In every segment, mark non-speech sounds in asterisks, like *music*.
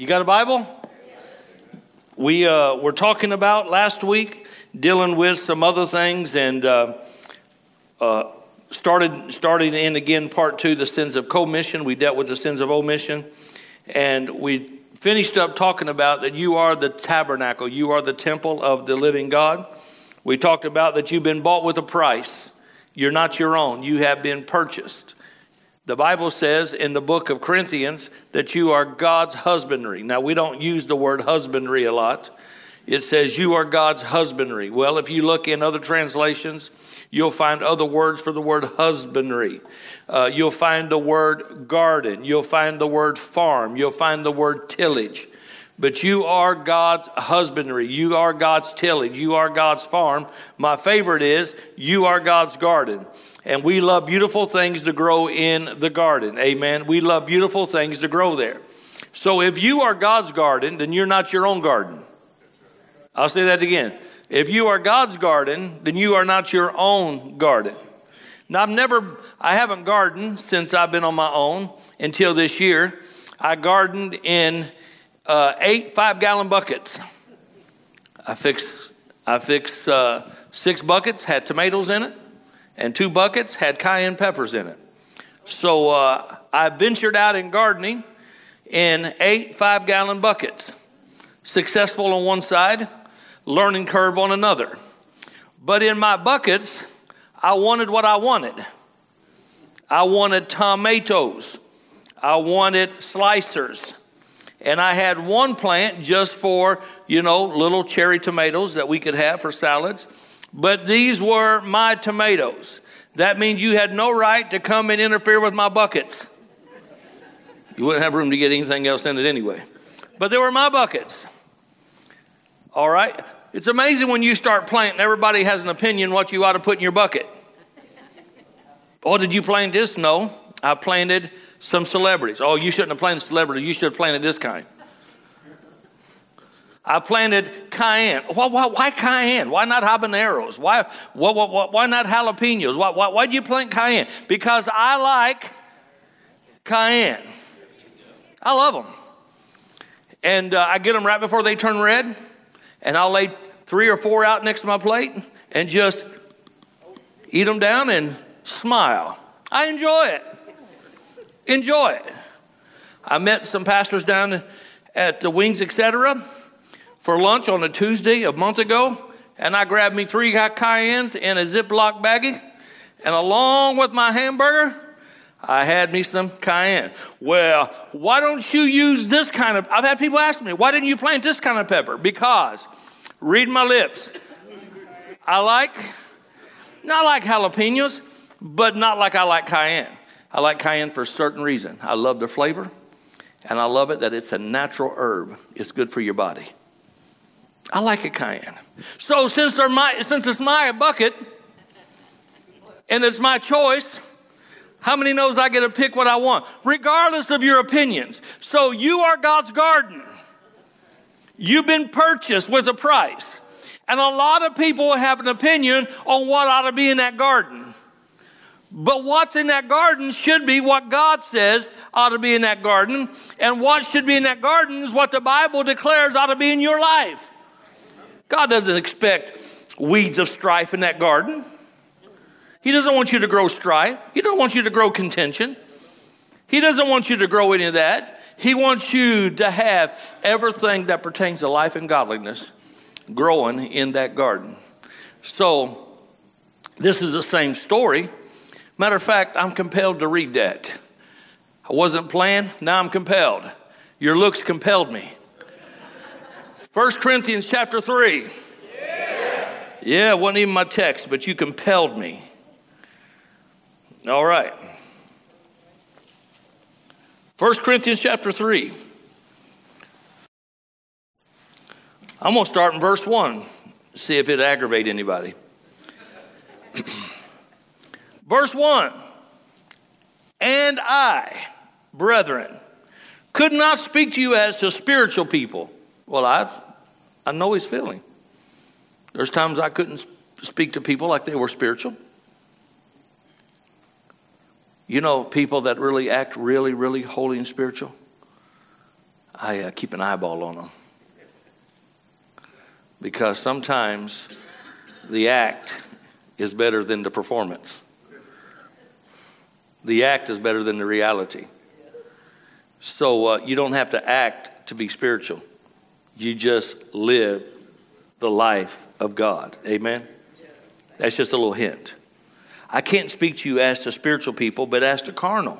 You got a Bible? We uh, were talking about last week, dealing with some other things, and uh, uh, started starting in again part two, the sins of commission. We dealt with the sins of omission, and we finished up talking about that you are the tabernacle, you are the temple of the living God. We talked about that you've been bought with a price. You're not your own. You have been purchased. The Bible says in the book of Corinthians that you are God's husbandry. Now, we don't use the word husbandry a lot. It says you are God's husbandry. Well, if you look in other translations, you'll find other words for the word husbandry. Uh, you'll find the word garden. You'll find the word farm. You'll find the word tillage. But you are God's husbandry. You are God's tillage. You are God's farm. My favorite is you are God's garden. And we love beautiful things to grow in the garden. Amen. We love beautiful things to grow there. So if you are God's garden, then you're not your own garden. I'll say that again. If you are God's garden, then you are not your own garden. Now, I've never, I haven't gardened since I've been on my own until this year. I gardened in uh, eight five gallon buckets. I fix, I fix uh, six buckets, had tomatoes in it, and two buckets had cayenne peppers in it. So uh, I ventured out in gardening in eight five gallon buckets. Successful on one side, learning curve on another. But in my buckets, I wanted what I wanted. I wanted tomatoes. I wanted slicers. And I had one plant just for, you know, little cherry tomatoes that we could have for salads. But these were my tomatoes. That means you had no right to come and interfere with my buckets. You wouldn't have room to get anything else in it anyway. But they were my buckets. All right? It's amazing when you start planting, everybody has an opinion what you ought to put in your bucket. Oh, did you plant this? No. I planted some celebrities. Oh, you shouldn't have planted celebrities. You should have planted this kind. I planted cayenne. Why, why, why cayenne? Why not habaneros? Why, why, why, why not jalapenos? Why, why, why did you plant cayenne? Because I like cayenne. I love them. And uh, I get them right before they turn red, and I'll lay three or four out next to my plate and just eat them down and smile. I enjoy it. Enjoy it. I met some pastors down at the Wings, etc., for lunch on a Tuesday a month ago, and I grabbed me three cayennes in a Ziploc baggie, and along with my hamburger, I had me some cayenne. Well, why don't you use this kind of? I've had people ask me, why didn't you plant this kind of pepper? Because, read my lips. I like, not like jalapenos, but not like I like cayenne. I like cayenne for a certain reason. I love the flavor, and I love it that it's a natural herb. It's good for your body. I like a cayenne. So since, they're my, since it's my bucket and it's my choice, how many knows I get to pick what I want, regardless of your opinions? So you are God's garden. You've been purchased with a price. And a lot of people have an opinion on what ought to be in that garden. But what's in that garden should be what God says ought to be in that garden. And what should be in that garden is what the Bible declares ought to be in your life. God doesn't expect weeds of strife in that garden. He doesn't want you to grow strife. He doesn't want you to grow contention. He doesn't want you to grow any of that. He wants you to have everything that pertains to life and godliness growing in that garden. So, this is the same story. Matter of fact, I'm compelled to read that. I wasn't planned, now I'm compelled. Your looks compelled me. 1 Corinthians chapter 3. Yeah. yeah, it wasn't even my text, but you compelled me. All right. 1 Corinthians chapter 3. I'm going to start in verse 1, see if it aggravate anybody. *clears throat* verse 1. And I, brethren, could not speak to you as to spiritual people well, I've, I know his feeling. There's times I couldn't speak to people like they were spiritual. You know, people that really act really, really holy and spiritual. I uh, keep an eyeball on them. Because sometimes the act is better than the performance. The act is better than the reality. So uh, you don't have to act to be spiritual. You just live the life of God. Amen? That's just a little hint. I can't speak to you as to spiritual people, but as to carnal.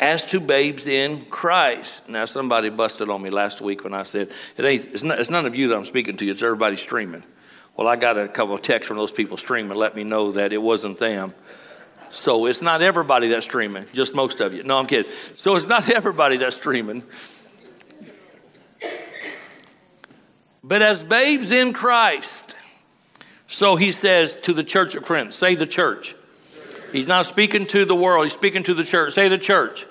As to babes in Christ. Now, somebody busted on me last week when I said, it ain't, it's, not, it's none of you that I'm speaking to, it's everybody streaming. Well, I got a couple of texts from those people streaming let me know that it wasn't them. So it's not everybody that's streaming, just most of you. No, I'm kidding. So it's not *laughs* everybody that's streaming. But as babes in Christ, so he says to the church of Corinth, say the church. He's not speaking to the world, he's speaking to the church. Say the church.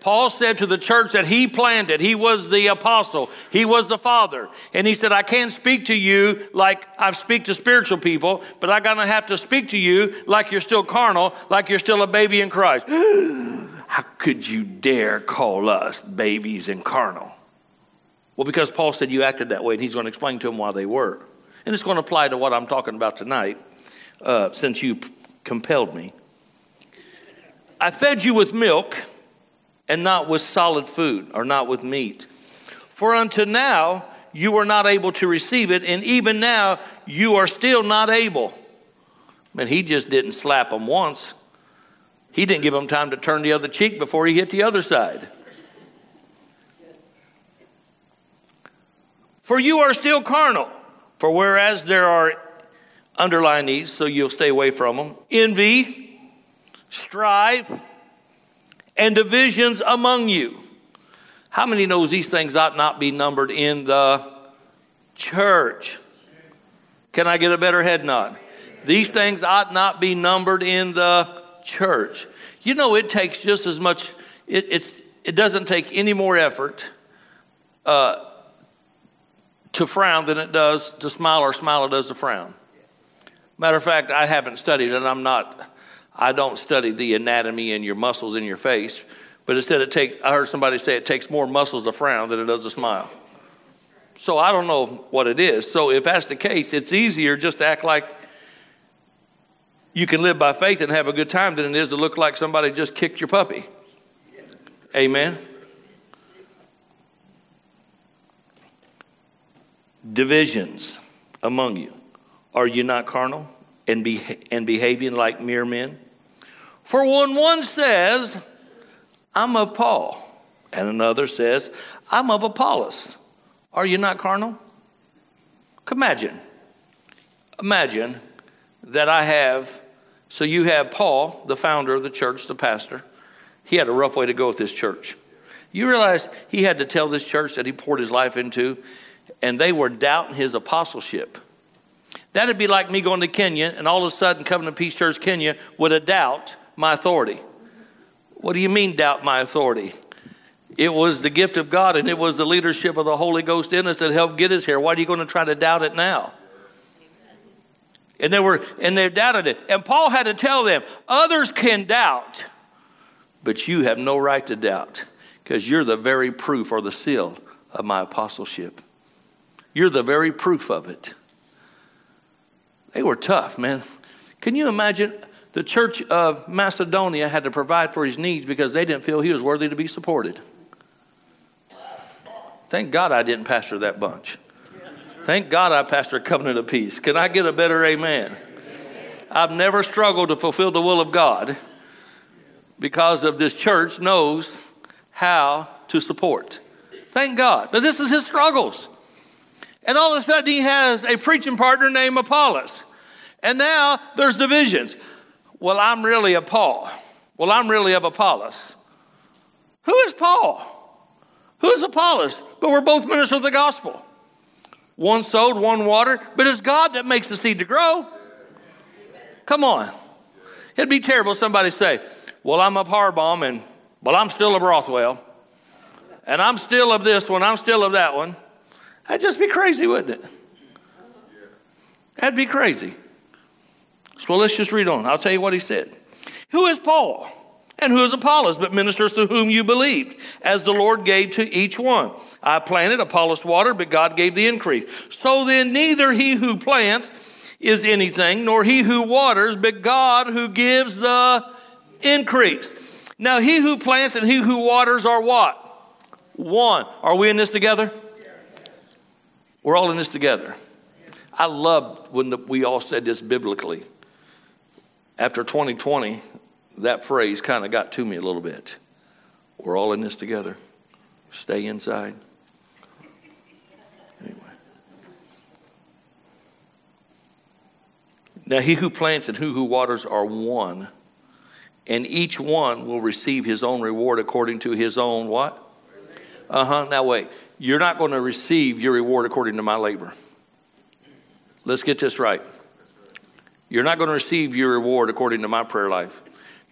Paul said to the church that he planted, he was the apostle, he was the father. And he said, I can't speak to you like I speak to spiritual people, but I'm going to have to speak to you like you're still carnal, like you're still a baby in Christ. *gasps* How could you dare call us babies and carnal? Well, because Paul said you acted that way, and he's going to explain to them why they were. And it's going to apply to what I'm talking about tonight, uh, since you p- compelled me. I fed you with milk and not with solid food or not with meat. For unto now you were not able to receive it, and even now you are still not able. And he just didn't slap them once. He didn't give them time to turn the other cheek before he hit the other side. For you are still carnal. For whereas there are underlying needs, so you'll stay away from them envy, strife, and divisions among you. How many knows these things ought not be numbered in the church? Can I get a better head nod? These things ought not be numbered in the church. You know, it takes just as much, it, it's, it doesn't take any more effort uh, to frown than it does to smile, or smile it does to frown. Matter of fact, I haven't studied, and I'm not I don't study the anatomy and your muscles in your face, but instead it takes, I heard somebody say it takes more muscles to frown than it does to smile. So I don't know what it is. So if that's the case, it's easier just to act like you can live by faith and have a good time than it is to look like somebody just kicked your puppy. Amen. Divisions among you. Are you not carnal and, be, and behaving like mere men? For when one says, I'm of Paul, and another says, I'm of Apollos, are you not carnal? Imagine, imagine that I have, so you have Paul, the founder of the church, the pastor. He had a rough way to go with this church. You realize he had to tell this church that he poured his life into, and they were doubting his apostleship. That'd be like me going to Kenya, and all of a sudden, Covenant Peace Church Kenya would a doubt my authority. What do you mean, doubt my authority? It was the gift of God and it was the leadership of the Holy Ghost in us that helped get us here. Why are you going to try to doubt it now? And they were and they doubted it. And Paul had to tell them, others can doubt, but you have no right to doubt because you're the very proof or the seal of my apostleship. You're the very proof of it. They were tough, man. Can you imagine the church of Macedonia had to provide for his needs because they didn't feel he was worthy to be supported. Thank God I didn't pastor that bunch. Thank God I pastor Covenant of Peace. Can I get a better amen? I've never struggled to fulfill the will of God because of this church knows how to support. Thank God. But this is his struggles. And all of a sudden he has a preaching partner named Apollos. And now there's divisions. Well, I'm really a Paul. Well, I'm really of Apollos. Who is Paul? Who is Apollos? But we're both ministers of the gospel. One sowed, one watered, but it's God that makes the seed to grow. Come on. It'd be terrible if somebody say, Well, I'm of Harbaum, and well, I'm still of Rothwell, and I'm still of this one, I'm still of that one. That'd just be crazy, wouldn't it? That'd be crazy. So let's just read on. I'll tell you what he said. Who is Paul? And who is Apollos but ministers to whom you believed, as the Lord gave to each one? I planted, Apollos water, but God gave the increase. So then, neither he who plants is anything, nor he who waters, but God who gives the increase. Now, he who plants and he who waters are what? One. Are we in this together? We're all in this together. I loved when the, we all said this biblically. After 2020, that phrase kind of got to me a little bit. We're all in this together. Stay inside. Anyway. Now, he who plants and who who waters are one, and each one will receive his own reward according to his own what? Uh huh. Now, wait. You're not going to receive your reward according to my labor. Let's get this right. You're not going to receive your reward according to my prayer life.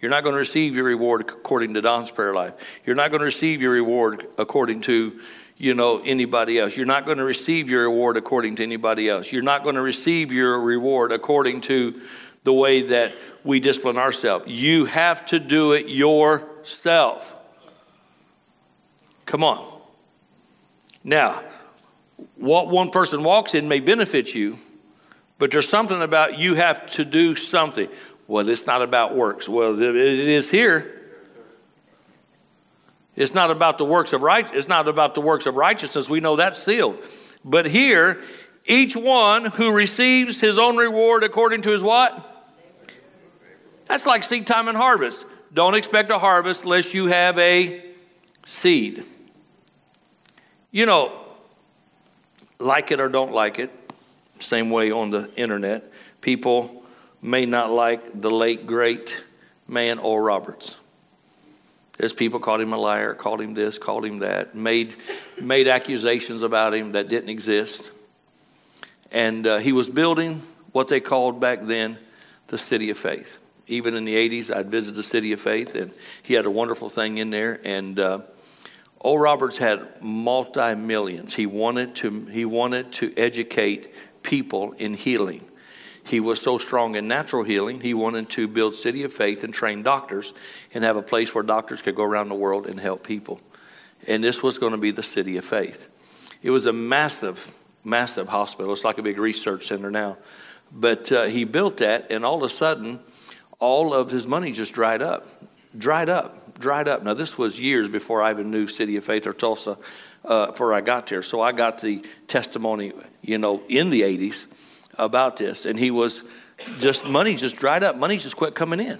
You're not going to receive your reward according to Don's prayer life. You're not going to receive your reward according to, you know, anybody else. You're not going to receive your reward according to anybody else. You're not going to receive your reward according to the way that we discipline ourselves. You have to do it yourself. Come on. Now, what one person walks in may benefit you, but there's something about you have to do something. Well, it's not about works. Well, it is here. It's not about the works of right. It's not about the works of righteousness. We know that's sealed. But here, each one who receives his own reward according to his what? That's like seed time and harvest. Don't expect a harvest unless you have a seed. You know, like it or don't like it, same way on the internet, people may not like the late great man Oral Roberts. There's people called him a liar, called him this, called him that, made, made accusations about him that didn't exist. And uh, he was building what they called back then the city of faith. Even in the 80s, I'd visit the city of faith, and he had a wonderful thing in there. And uh, Oral Roberts had multi millions. He wanted to he wanted to educate people in healing. He was so strong in natural healing, he wanted to build City of Faith and train doctors and have a place where doctors could go around the world and help people. And this was going to be the City of Faith. It was a massive, massive hospital. It's like a big research center now. But uh, he built that, and all of a sudden, all of his money just dried up. Dried up, dried up. Now, this was years before I even knew City of Faith or Tulsa, uh, before I got there. So I got the testimony, you know, in the 80s about this. And he was just, money just dried up. Money just quit coming in.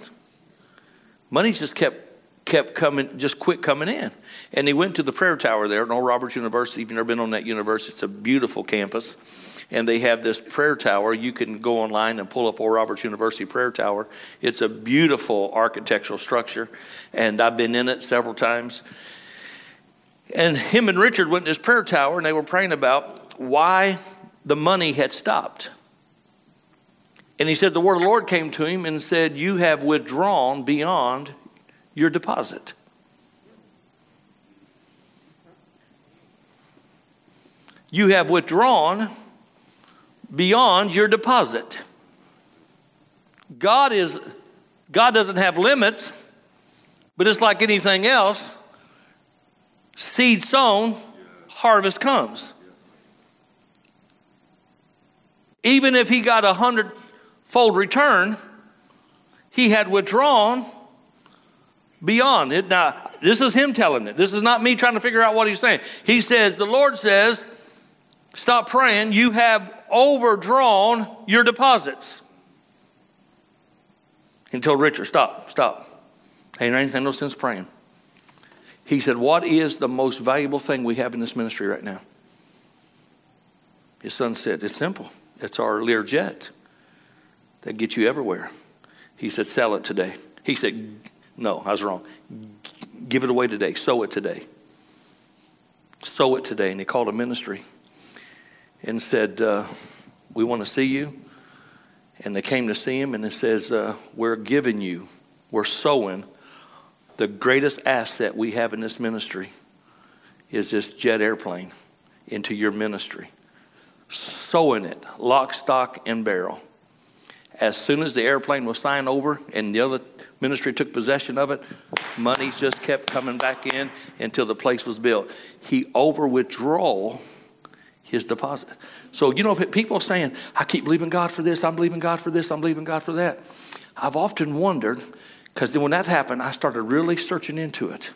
Money just kept kept coming, just quit coming in. And he went to the prayer tower there at Oral Roberts University. If you've never been on that university, it's a beautiful campus. And they have this prayer tower. You can go online and pull up Oral Roberts University prayer tower. It's a beautiful architectural structure. And I've been in it several times. And him and Richard went to this prayer tower and they were praying about why the money had stopped. And he said, The word of the Lord came to him and said, You have withdrawn beyond your deposit. You have withdrawn beyond your deposit. God is God doesn't have limits, but it's like anything else. Seed sown, harvest comes. Even if he got a hundredfold return, he had withdrawn beyond it. Now, this is him telling it. This is not me trying to figure out what he's saying. He says, The Lord says, Stop praying. You have overdrawn your deposits. He told Richard, Stop, stop. Ain't anything no sense praying. He said, What is the most valuable thing we have in this ministry right now? His son said, It's simple. It's our Lear jet that gets you everywhere. He said, Sell it today. He said, No, I was wrong. Give it away today. Sow it today. Sow it today. And he called a ministry and said, uh, We want to see you. And they came to see him, and it says, uh, We're giving you, we're sowing the greatest asset we have in this ministry is this jet airplane into your ministry. Sowing it, lock, stock, and barrel as soon as the airplane was signed over and the other ministry took possession of it, money just kept coming back in until the place was built. He over withdrew his deposit. So, you know, people saying, I keep believing God for this, I'm believing God for this, I'm believing God for that. I've often wondered, because then when that happened, I started really searching into it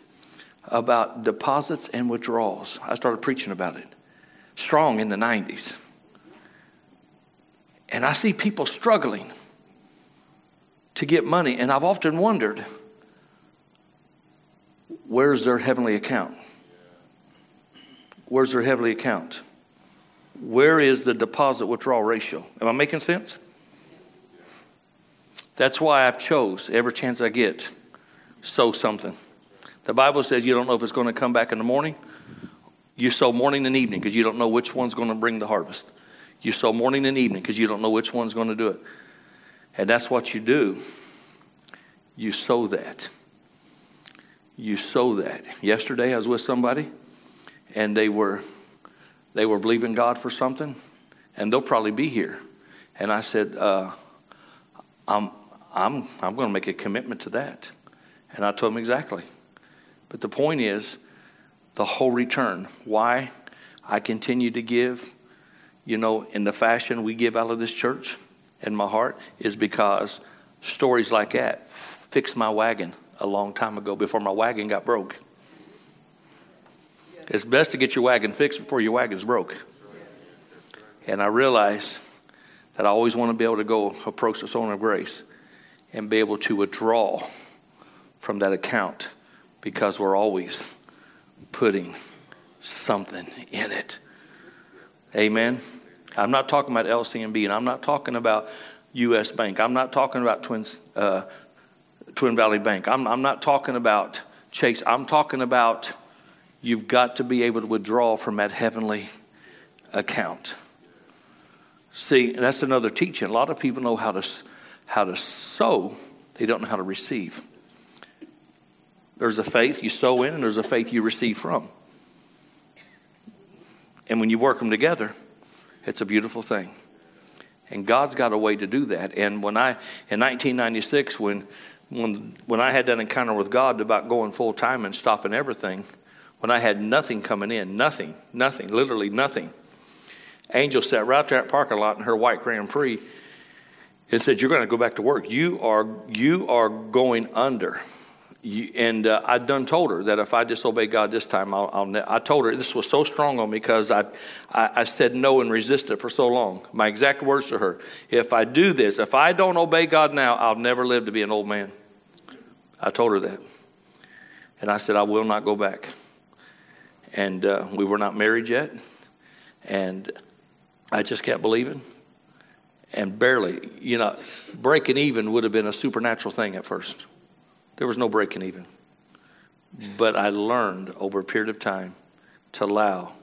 about deposits and withdrawals. I started preaching about it strong in the 90s. And I see people struggling to get money, and I've often wondered where's their heavenly account? Where's their heavenly account? Where is the deposit withdrawal ratio? Am I making sense? That's why I've chose every chance I get, sow something. The Bible says you don't know if it's going to come back in the morning. You sow morning and evening because you don't know which one's going to bring the harvest. You sow morning and evening because you don't know which one's going to do it. And that's what you do. You sow that. You sow that. Yesterday I was with somebody and they were they were believing God for something, and they'll probably be here. And I said, uh, I'm, I'm, I'm going to make a commitment to that. And I told him exactly. But the point is, the whole return. Why I continue to give, you know, in the fashion we give out of this church in my heart is because stories like that fixed my wagon a long time ago before my wagon got broke. It's best to get your wagon fixed before your wagon's broke. And I realized that I always want to be able to go approach the throne of grace and be able to withdraw from that account because we're always putting something in it. Amen. I'm not talking about LCNB, and I'm not talking about U.S. Bank. I'm not talking about Twins, uh, Twin Valley Bank. I'm, I'm not talking about Chase. I'm talking about you've got to be able to withdraw from that heavenly account. See, that's another teaching. A lot of people know how to, how to sow, they don't know how to receive. There's a faith you sow in, and there's a faith you receive from. And when you work them together, it's a beautiful thing. And God's got a way to do that. And when I, in 1996, when, when, when I had that encounter with God about going full time and stopping everything, when I had nothing coming in, nothing, nothing, literally nothing. Angel sat right there at parking lot in her white Grand Prix and said, "You're going to go back to work. You are you are going under." You, and uh, I done told her that if I disobey God this time, I'll, I'll ne- I told her this was so strong on me because I, I, I said no and resisted for so long. My exact words to her: If I do this, if I don't obey God now, I'll never live to be an old man. I told her that, and I said I will not go back and uh, we were not married yet. And I just kept believing. And barely, you know, breaking even would have been a supernatural thing at first. There was no breaking even. But I learned over a period of time to allow,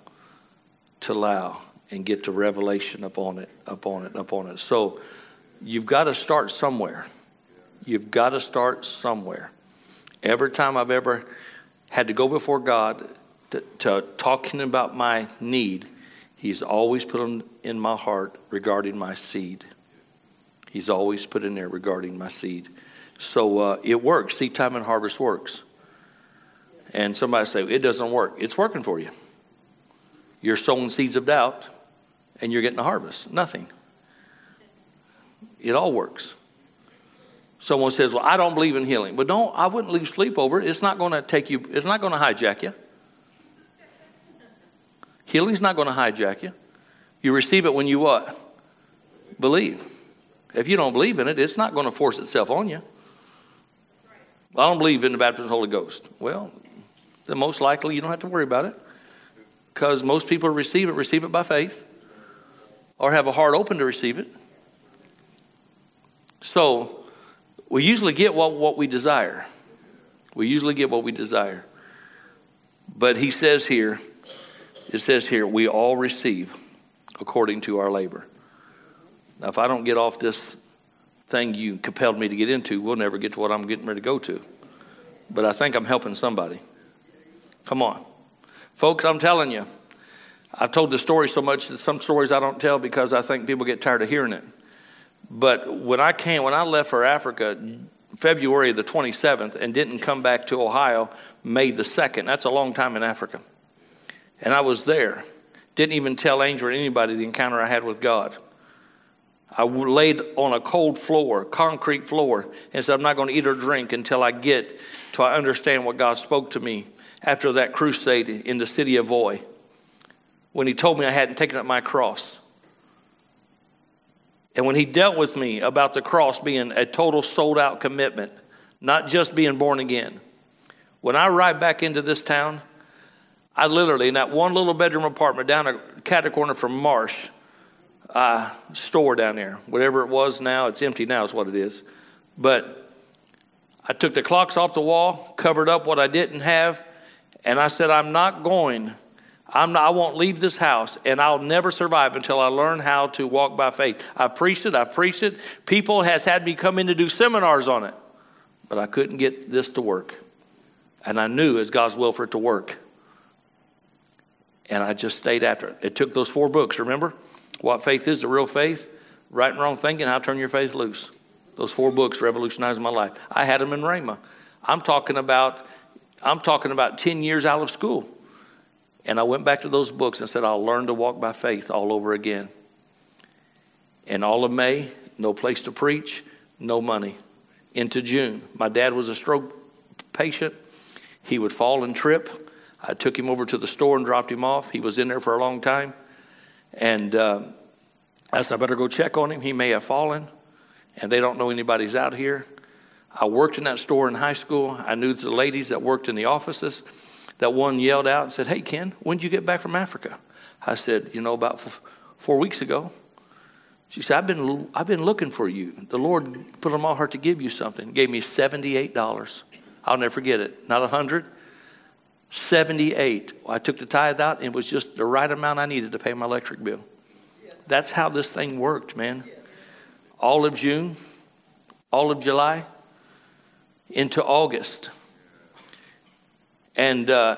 to allow, and get to revelation upon it, upon it, upon it. So you've got to start somewhere. You've got to start somewhere. Every time I've ever had to go before God to, to talking about my need, He's always put in, in my heart regarding my seed. He's always put in there regarding my seed. So uh, it works. Seed time and harvest works. And somebody say, it doesn't work. It's working for you. You're sowing seeds of doubt and you're getting a harvest. Nothing. It all works. Someone says, Well, I don't believe in healing. But don't, I wouldn't lose sleep over it. It's not to take you, it's not going to hijack you. Healing's not going to hijack you. You receive it when you what? Believe. If you don't believe in it, it's not going to force itself on you. I don't believe in the baptism of the Holy Ghost. Well, then most likely you don't have to worry about it because most people receive it, receive it by faith or have a heart open to receive it. So we usually get what, what we desire. We usually get what we desire. But he says here, it says here, we all receive according to our labor. Now, if I don't get off this thing you compelled me to get into, we'll never get to what I'm getting ready to go to. But I think I'm helping somebody. Come on. Folks, I'm telling you, I've told this story so much that some stories I don't tell because I think people get tired of hearing it. But when I came, when I left for Africa, February the 27th and didn't come back to Ohio May the 2nd. That's a long time in Africa. And I was there. Didn't even tell Angel or anybody the encounter I had with God. I laid on a cold floor, concrete floor, and said, I'm not going to eat or drink until I get to I understand what God spoke to me after that crusade in the city of Voi when He told me I hadn't taken up my cross. And when He dealt with me about the cross being a total sold out commitment, not just being born again. When I ride back into this town, I literally, in that one little bedroom apartment down a cat corner from Marsh, uh, store down there. Whatever it was now, it's empty now, is what it is. But I took the clocks off the wall, covered up what I didn't have, and I said, I'm not going. I'm not, I won't leave this house, and I'll never survive until I learn how to walk by faith. I preached it, I preached it. People has had me come in to do seminars on it, but I couldn't get this to work. And I knew it's God's will for it to work. And I just stayed after it. It took those four books, remember? What faith is, the real faith, right and wrong thinking, how to turn your faith loose. Those four books revolutionized my life. I had them in Rhema. I'm talking about, I'm talking about 10 years out of school. And I went back to those books and said, I'll learn to walk by faith all over again. In all of May, no place to preach, no money. Into June, my dad was a stroke patient. He would fall and trip. I took him over to the store and dropped him off. He was in there for a long time. And uh, I said, I better go check on him. He may have fallen, and they don't know anybody's out here. I worked in that store in high school. I knew the ladies that worked in the offices. That one yelled out and said, Hey, Ken, when did you get back from Africa? I said, You know, about f- four weeks ago. She said, I've been, I've been looking for you. The Lord put on my heart to give you something. Gave me $78. I'll never forget it. Not a 100 78. I took the tithe out and it was just the right amount I needed to pay my electric bill. That's how this thing worked, man. All of June, all of July, into August. And uh,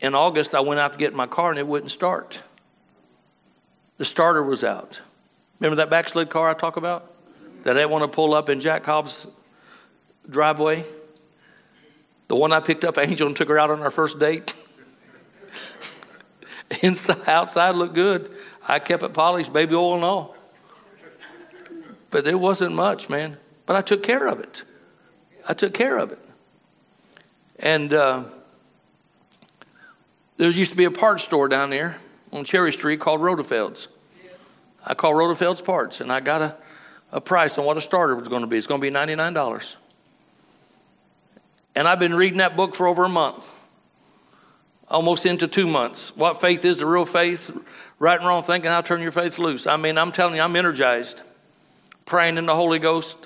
in August, I went out to get my car and it wouldn't start. The starter was out. Remember that backslid car I talk about? That I want to pull up in Jack Cobb's driveway? The one I picked up Angel and took her out on our first date. *laughs* Inside, outside looked good. I kept it polished, baby oil and all. But there wasn't much, man. But I took care of it. I took care of it. And uh, there used to be a parts store down there on Cherry Street called Rotofeld's. I called Rotofeld's Parts, and I got a, a price on what a starter was going to be. It's going to be $99. And I've been reading that book for over a month, almost into two months. What faith is the real faith? Right and wrong thinking, to turn your faith loose. I mean, I'm telling you, I'm energized. Praying in the Holy Ghost,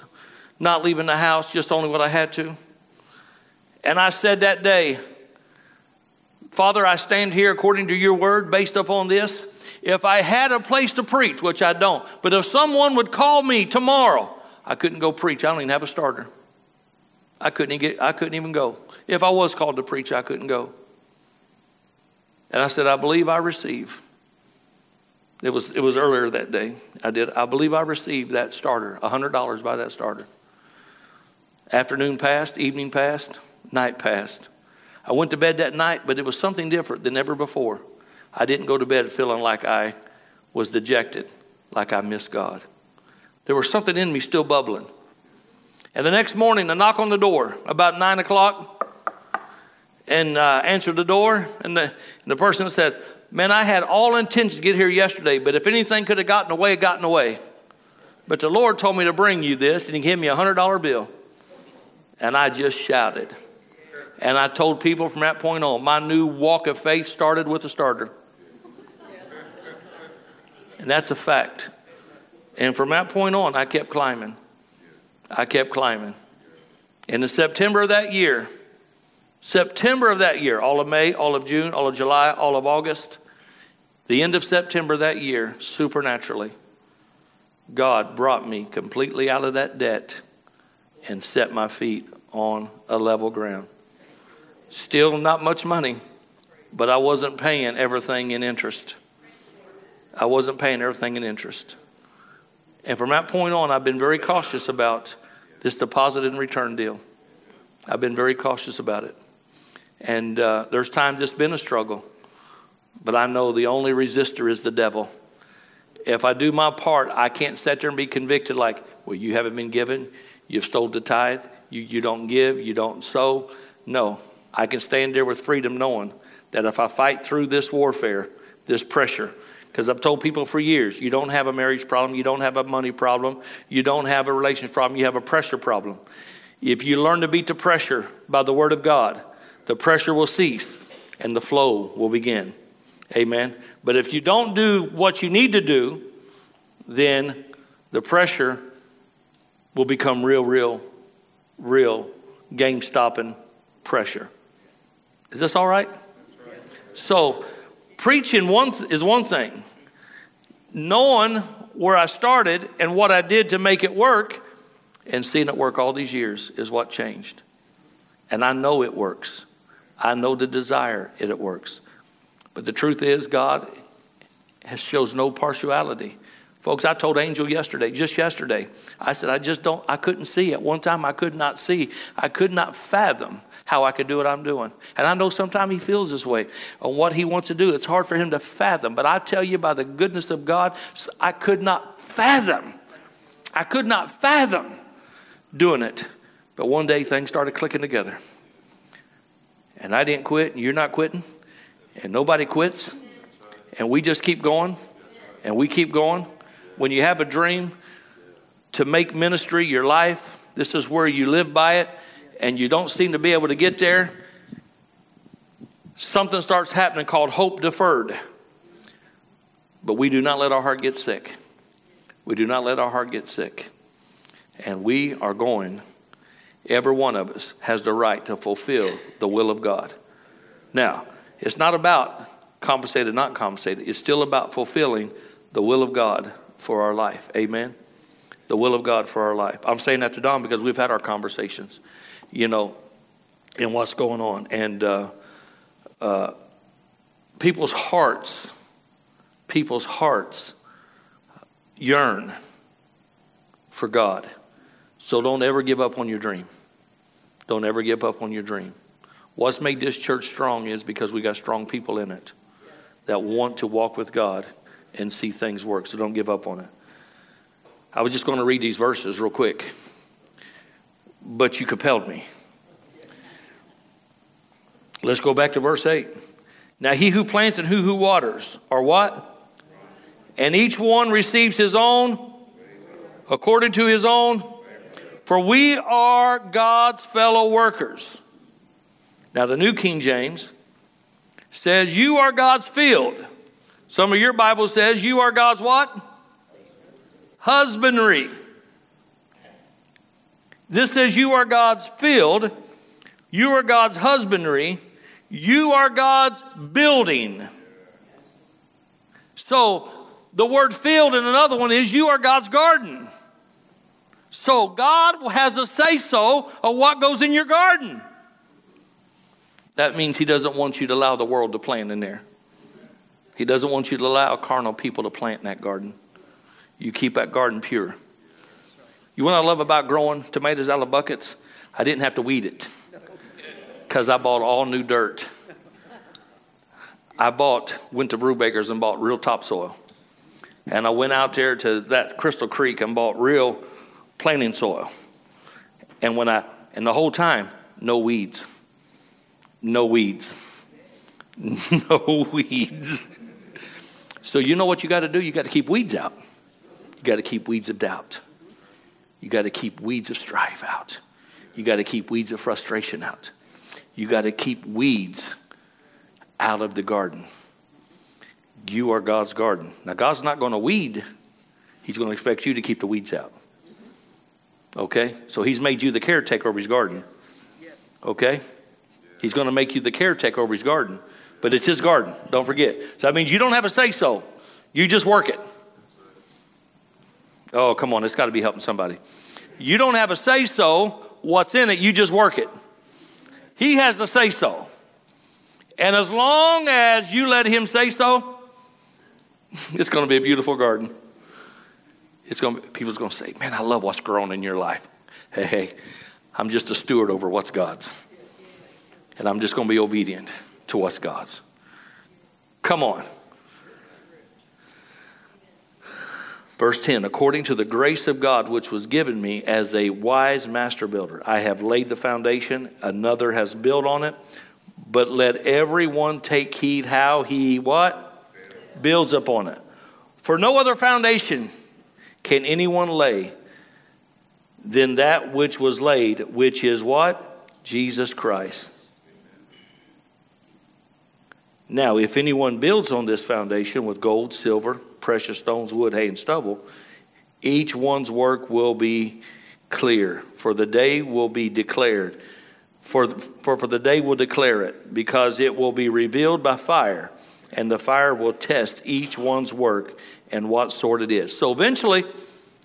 not leaving the house, just only what I had to. And I said that day, Father, I stand here according to your word based upon this. If I had a place to preach, which I don't, but if someone would call me tomorrow, I couldn't go preach. I don't even have a starter. I couldn't, get, I couldn't even go. If I was called to preach, I couldn't go. And I said, I believe I receive. It was, it was earlier that day. I did. I believe I received that starter, $100 by that starter. Afternoon passed, evening passed, night passed. I went to bed that night, but it was something different than ever before. I didn't go to bed feeling like I was dejected, like I missed God. There was something in me still bubbling. And the next morning, I knock on the door about nine o'clock and uh, answer the door. And the, and the person said, Man, I had all intention to get here yesterday, but if anything could have gotten away, it gotten away. But the Lord told me to bring you this, and He gave me a $100 bill. And I just shouted. And I told people from that point on, my new walk of faith started with a starter. And that's a fact. And from that point on, I kept climbing. I kept climbing. In the September of that year, September of that year, all of May, all of June, all of July, all of August, the end of September that year, supernaturally, God brought me completely out of that debt and set my feet on a level ground. Still not much money, but I wasn't paying everything in interest. I wasn't paying everything in interest. And from that point on, I've been very cautious about this deposit and return deal. I've been very cautious about it. And uh, there's times it's been a struggle, but I know the only resistor is the devil. If I do my part, I can't sit there and be convicted like, well, you haven't been given, you've stole the tithe, you, you don't give, you don't sow. No, I can stand there with freedom knowing that if I fight through this warfare, this pressure, because I've told people for years, you don't have a marriage problem, you don't have a money problem, you don't have a relationship problem, you have a pressure problem. If you learn to beat the pressure by the word of God, the pressure will cease and the flow will begin. Amen. But if you don't do what you need to do, then the pressure will become real, real, real game stopping pressure. Is this all right? So, preaching one th- is one thing. Knowing where I started and what I did to make it work and seeing it work all these years is what changed. And I know it works. I know the desire it, works. But the truth is, God has shows no partiality. Folks, I told Angel yesterday, just yesterday, I said, I just don't, I couldn't see. At one time, I could not see. I could not fathom how I could do what I'm doing. And I know sometimes he feels this way on what he wants to do. It's hard for him to fathom. But I tell you, by the goodness of God, I could not fathom. I could not fathom doing it. But one day things started clicking together. And I didn't quit, and you're not quitting, and nobody quits. And we just keep going, and we keep going. When you have a dream to make ministry your life, this is where you live by it and you don't seem to be able to get there, something starts happening called hope deferred. But we do not let our heart get sick. We do not let our heart get sick. And we are going, every one of us has the right to fulfill the will of God. Now, it's not about compensated, not compensated. It's still about fulfilling the will of God for our life. Amen. The will of God for our life. I'm saying that to Don because we've had our conversations you know, and what's going on. And uh, uh, people's hearts, people's hearts yearn for God. So don't ever give up on your dream. Don't ever give up on your dream. What's made this church strong is because we got strong people in it that want to walk with God and see things work. So don't give up on it. I was just going to read these verses real quick but you compelled me. Let's go back to verse 8. Now, he who plants and who who waters are what? And each one receives his own according to his own. For we are God's fellow workers. Now, the New King James says, You are God's field. Some of your Bible says, You are God's what? Husbandry. This says you are God's field, you are God's husbandry, you are God's building. So the word field in another one is you are God's garden. So God has a say so of what goes in your garden. That means He doesn't want you to allow the world to plant in there. He doesn't want you to allow carnal people to plant in that garden. You keep that garden pure. You know what I love about growing tomatoes out of buckets? I didn't have to weed it because I bought all new dirt. I bought, went to Brubaker's and bought real topsoil. And I went out there to that Crystal Creek and bought real planting soil. And when I, and the whole time, no weeds. No weeds. *laughs* no weeds. So you know what you got to do? You got to keep weeds out. You got to keep weeds of doubt. You got to keep weeds of strife out. You got to keep weeds of frustration out. You got to keep weeds out of the garden. You are God's garden. Now, God's not going to weed, He's going to expect you to keep the weeds out. Okay? So He's made you the caretaker over His garden. Okay? He's going to make you the caretaker over His garden. But it's His garden. Don't forget. So that means you don't have a say so, you just work it. Oh, come on, it's got to be helping somebody. You don't have a say so what's in it, you just work it. He has the say so. And as long as you let him say so, *laughs* it's going to be a beautiful garden. It's going to be, people's going to say, "Man, I love what's growing in your life." Hey, hey, I'm just a steward over what's God's. And I'm just going to be obedient to what's God's. Come on. Verse 10 According to the grace of God which was given me as a wise master builder, I have laid the foundation, another has built on it. But let everyone take heed how he what? Builds upon it. For no other foundation can anyone lay than that which was laid, which is what? Jesus Christ. Now, if anyone builds on this foundation with gold, silver, precious stones, wood, hay, and stubble, each one's work will be clear, for the day will be declared. For, for, for the day will declare it, because it will be revealed by fire, and the fire will test each one's work and what sort it is. So eventually,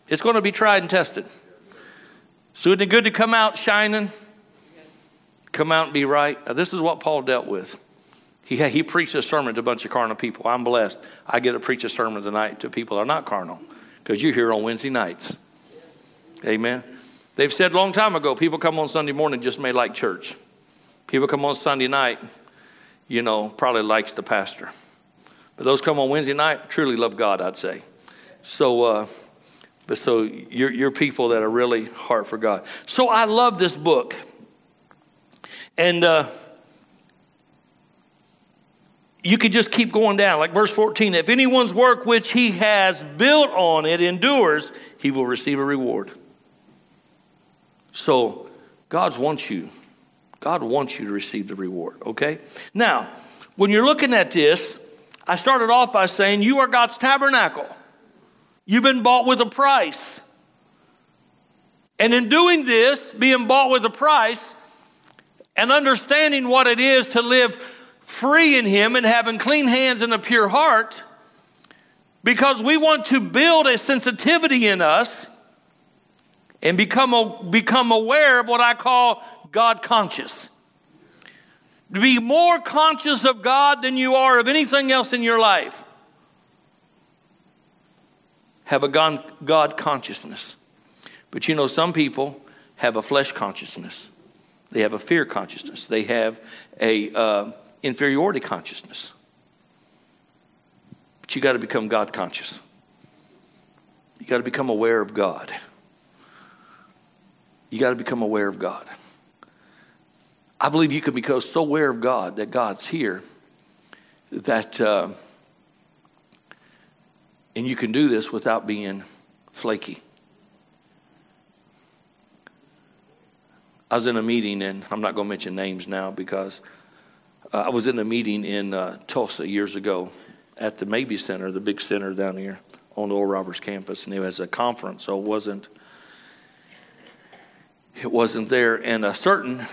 it's going to be tried and tested. So isn't it good to come out shining? Come out and be right. Now, this is what Paul dealt with. He, he preached a sermon to a bunch of carnal people. I'm blessed. I get to preach a sermon tonight to people that are not carnal because you're here on Wednesday nights. Amen. They've said a long time ago people come on Sunday morning just may like church. People come on Sunday night, you know, probably likes the pastor. But those come on Wednesday night truly love God, I'd say. So, uh, but so you're, you're people that are really heart for God. So I love this book. And uh, you could just keep going down. Like verse 14 if anyone's work which he has built on it endures, he will receive a reward. So God wants you. God wants you to receive the reward, okay? Now, when you're looking at this, I started off by saying you are God's tabernacle. You've been bought with a price. And in doing this, being bought with a price, and understanding what it is to live free in Him and having clean hands and a pure heart, because we want to build a sensitivity in us and become, become aware of what I call God conscious. To be more conscious of God than you are of anything else in your life. Have a God, consciousness. But you know, some people have a flesh consciousness. They have a fear consciousness. They have a uh, inferiority consciousness. But you got to become God conscious. You got to become aware of God. You got to become aware of God. I believe you can become so aware of God that God's here that, uh, and you can do this without being flaky. I was in a meeting, and I'm not going to mention names now because I was in a meeting in uh, Tulsa years ago at the Mabee Center, the big center down here on the Oral Roberts campus, and it was a conference, so it wasn't it wasn't there. And a certain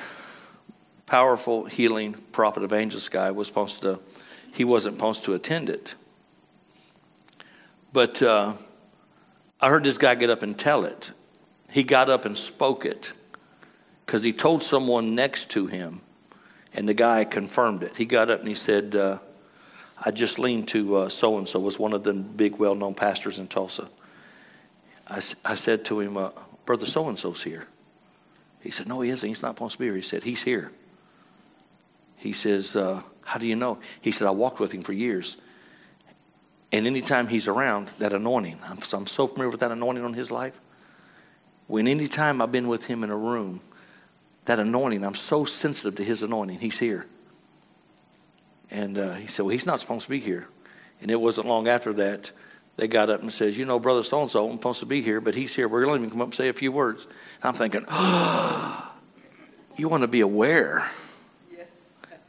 powerful healing prophet evangelist guy was supposed to he wasn't supposed to attend it. But uh, I heard this guy get up and tell it. He got up and spoke it because he told someone next to him and the guy confirmed it. He got up and he said, uh, I just leaned to so and so, was one of the big, well known pastors in Tulsa. I, I said to him, uh, Brother so and so's here. He said, No, he isn't. He's not supposed to be here. He said, He's here. He says, uh, How do you know? He said, I walked with him for years. And anytime he's around, that anointing, I'm, I'm so familiar with that anointing on his life. When anytime I've been with him in a room, that anointing, I'm so sensitive to his anointing. He's here. And uh, he said, Well, he's not supposed to be here. And it wasn't long after that they got up and says, You know, brother so and so, I'm supposed to be here, but he's here. We're going to even come up and say a few words. I'm thinking, Oh, *gasps* you want to be aware.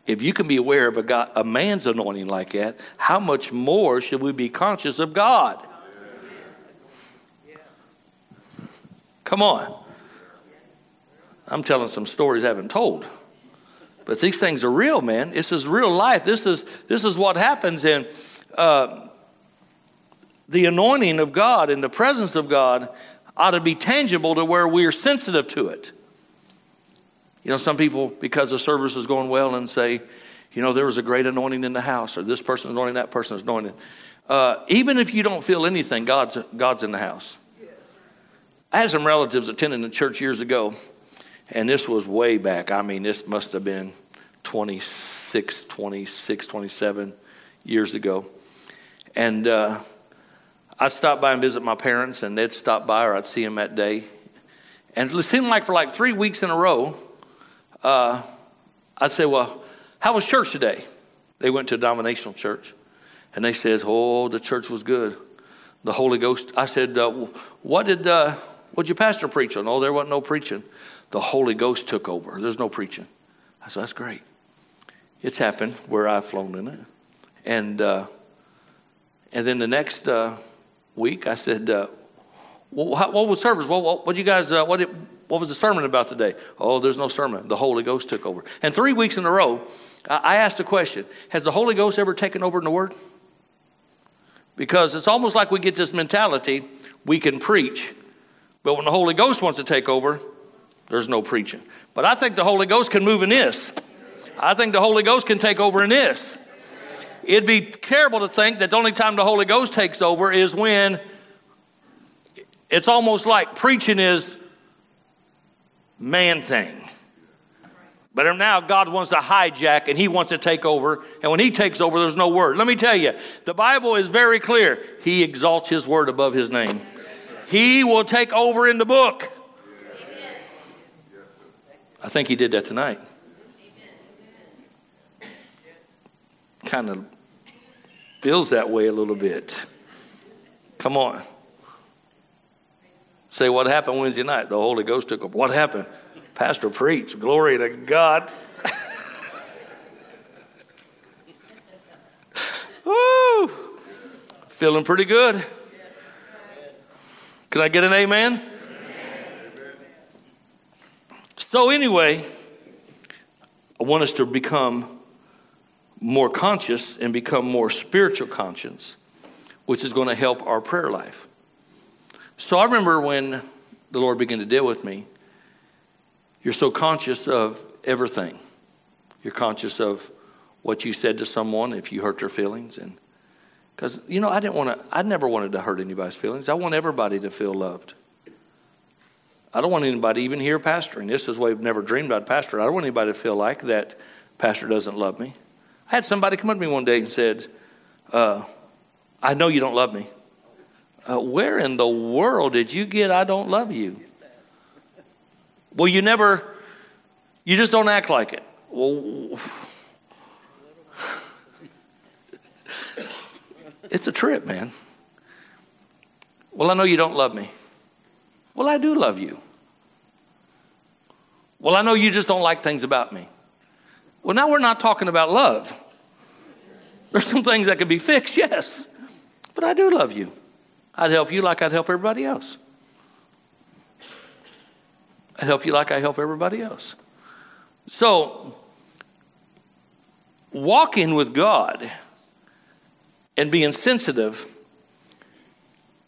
If you can be aware of a, God, a man's anointing like that, how much more should we be conscious of God? Come on. I'm telling some stories I haven't told. But these things are real, man. This is real life. This is, this is what happens. in uh, the anointing of God and the presence of God ought to be tangible to where we are sensitive to it. You know, some people, because the service is going well, and say, you know, there was a great anointing in the house, or this person's anointing, that person's anointing. Uh, even if you don't feel anything, God's, God's in the house. I had some relatives attending the church years ago, and this was way back. I mean, this must have been 26, 26, 27 years ago. And uh, I'd stop by and visit my parents, and they'd stop by, or I'd see them that day. And it seemed like for like three weeks in a row, uh, I'd say, Well, how was church today? They went to a denominational church. And they said, Oh, the church was good. The Holy Ghost. I said, uh, What did uh, what your pastor preach on? Oh, there wasn't no preaching. The Holy Ghost took over. There's no preaching. I said, That's great. It's happened where I've flown in it. And, uh, and then the next uh, week, I said, uh, well, how, what was service? What, what, what you guys, uh, what, did, what was the sermon about today? Oh, there's no sermon. The Holy Ghost took over. And three weeks in a row, I, I asked a question Has the Holy Ghost ever taken over in the Word? Because it's almost like we get this mentality we can preach, but when the Holy Ghost wants to take over, there's no preaching. But I think the Holy Ghost can move in this. I think the Holy Ghost can take over in this. It'd be terrible to think that the only time the Holy Ghost takes over is when it's almost like preaching is man thing. But now God wants to hijack and He wants to take over. And when He takes over, there's no word. Let me tell you, the Bible is very clear. He exalts His word above His name. He will take over in the book. I think He did that tonight. Kind of feels that way a little bit. Come on. Say, what happened Wednesday night? The Holy Ghost took up. What happened? Pastor preached. Glory to God. *laughs* Woo! Feeling pretty good. Can I get an amen? So, anyway, I want us to become more conscious and become more spiritual conscious, which is going to help our prayer life. So I remember when the Lord began to deal with me, you're so conscious of everything. You're conscious of what you said to someone if you hurt their feelings and because you know I didn't want to I never wanted to hurt anybody's feelings. I want everybody to feel loved. I don't want anybody even here pastoring. This is why I've never dreamed about pastoring. I don't want anybody to feel like that pastor doesn't love me. I had somebody come up to me one day and said, uh, I know you don't love me uh, where in the world did you get I don't love you? Well, you never, you just don't act like it. Well, *laughs* it's a trip, man. Well, I know you don't love me. Well, I do love you. Well, I know you just don't like things about me. Well, now we're not talking about love. There's some things that can be fixed, yes, but I do love you. I'd help you like I'd help everybody else. I'd help you like I help everybody else. So, walking with God and being sensitive,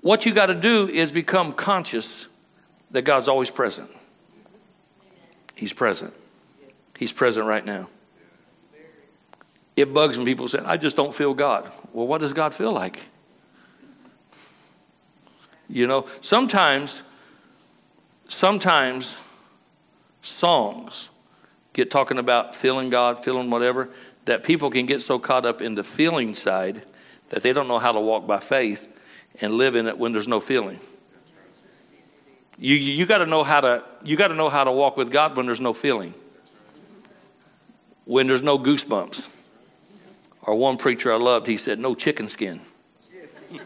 what you got to do is become conscious that God's always present. He's present. He's present right now. It bugs when people say, I just don't feel God. Well, what does God feel like? You know, sometimes, sometimes songs get talking about feeling God, feeling whatever, that people can get so caught up in the feeling side that they don't know how to walk by faith and live in it when there's no feeling. You, you, got to know how to you got to know how to walk with God when there's no feeling. When there's no goosebumps. Or one preacher I loved, he said, no chicken skin *laughs* and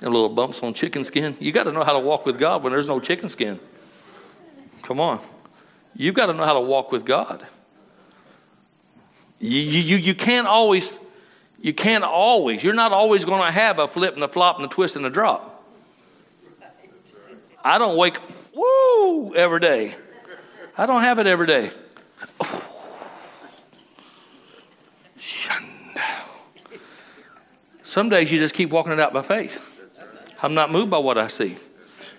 little bumps on chicken skin. You got to know how to walk with God when there's no chicken skin. Come on. You've got to know how to walk with God. You, you, you can't always, you can't always, you're not always going to have a flip and a flop and a twist and a drop. I don't wake, woo, every day. I don't have it every day. Some days you just keep walking it out by faith. I'm not moved by what I see.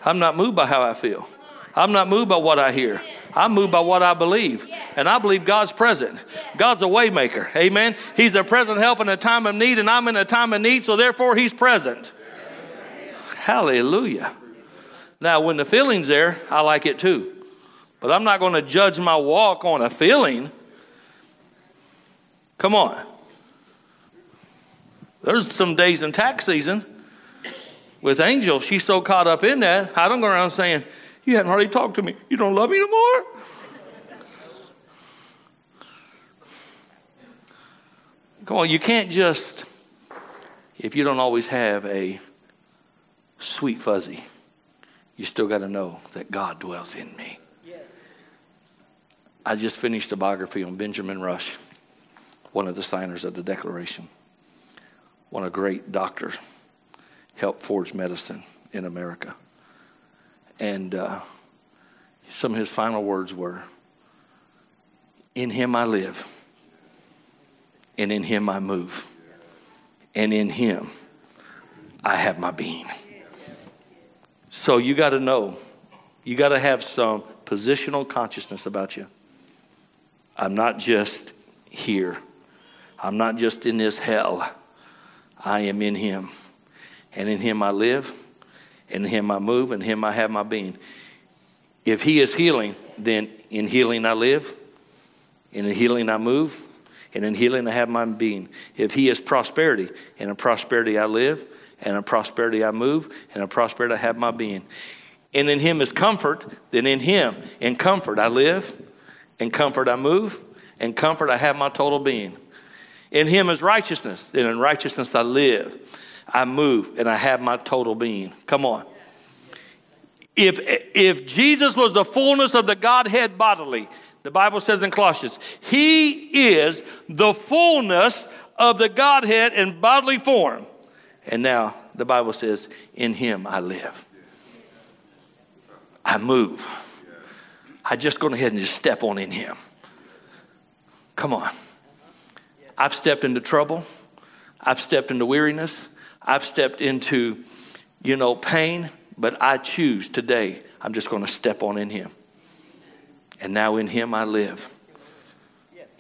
I'm not moved by how I feel. I'm not moved by what I hear. I'm moved by what I believe. And I believe God's present. God's a waymaker. Amen. He's a present help in a time of need, and I'm in a time of need, so therefore he's present. Hallelujah. Now, when the feeling's there, I like it too. But I'm not going to judge my walk on a feeling. Come on. There's some days in tax season with Angel, she's so caught up in that, I don't go around saying, You hadn't hardly talked to me. You don't love me no more? Come on, you can't just, if you don't always have a sweet fuzzy, you still got to know that God dwells in me. Yes. I just finished a biography on Benjamin Rush, one of the signers of the Declaration, one a great doctors, helped forge medicine in America. And uh, some of his final words were In him I live, and in him I move, and in him I have my being. So you got to know, you got to have some positional consciousness about you. I'm not just here, I'm not just in this hell, I am in him and in him I live, and in him I move, and in him I have my being. If he is healing, then in healing I live, and in healing I move, and in healing I have my being. If he is prosperity, and in prosperity I live, and in prosperity I move, and in prosperity I have my being. And in him is comfort, then in him, in comfort I live, in comfort I move, in comfort I have my total being. In him is righteousness, then in righteousness I live. I move and I have my total being. Come on. If, if Jesus was the fullness of the Godhead bodily, the Bible says in Colossians, He is the fullness of the Godhead in bodily form. And now the Bible says, In Him I live. I move. I just go ahead and just step on in Him. Come on. I've stepped into trouble. I've stepped into weariness. I've stepped into, you know, pain, but I choose today, I'm just going to step on in Him. And now in Him I live,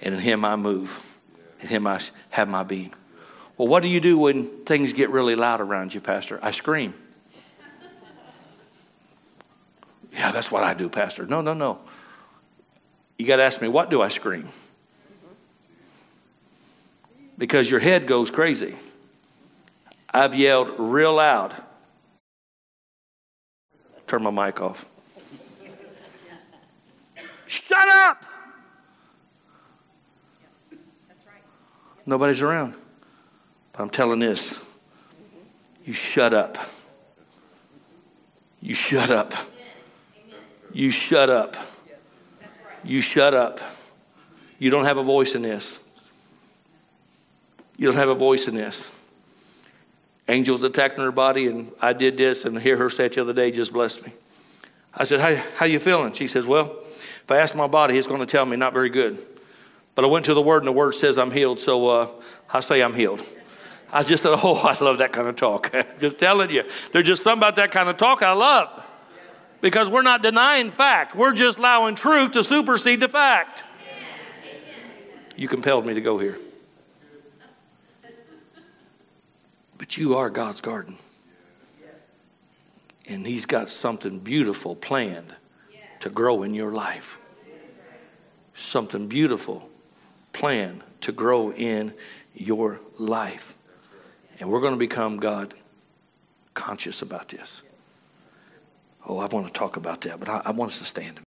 and in Him I move, in Him I have my being. Well, what do you do when things get really loud around you, Pastor? I scream. Yeah, that's what I do, Pastor. No, no, no. You got to ask me, what do I scream? Because your head goes crazy. I've yelled real loud. Turn my mic off. Shut up! Nobody's around. But I'm telling this you shut up. You shut up. You shut up. You shut up. You don't have a voice in this. You don't have a voice in this Angel's attacking her body, and I did this, and hear her say it the other day just blessed me. I said, how, how you feeling? She says, well, if I ask my body, it's going to tell me not very good. But I went to the Word, and the Word says I'm healed, so uh, I say I'm healed. I just said, oh, *laughs* I love that kind of talk. *laughs* just telling you. There's just something about that kind of talk I love. Because we're not denying fact. We're just allowing truth to supersede the fact. You compelled me to go here. But you are God's garden. And He's got something beautiful planned to grow in your life. Something beautiful planned to grow in your life. And we're going to become God conscious about this. Oh, I want to talk about that, but I, I want us to stand.